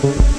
thank you.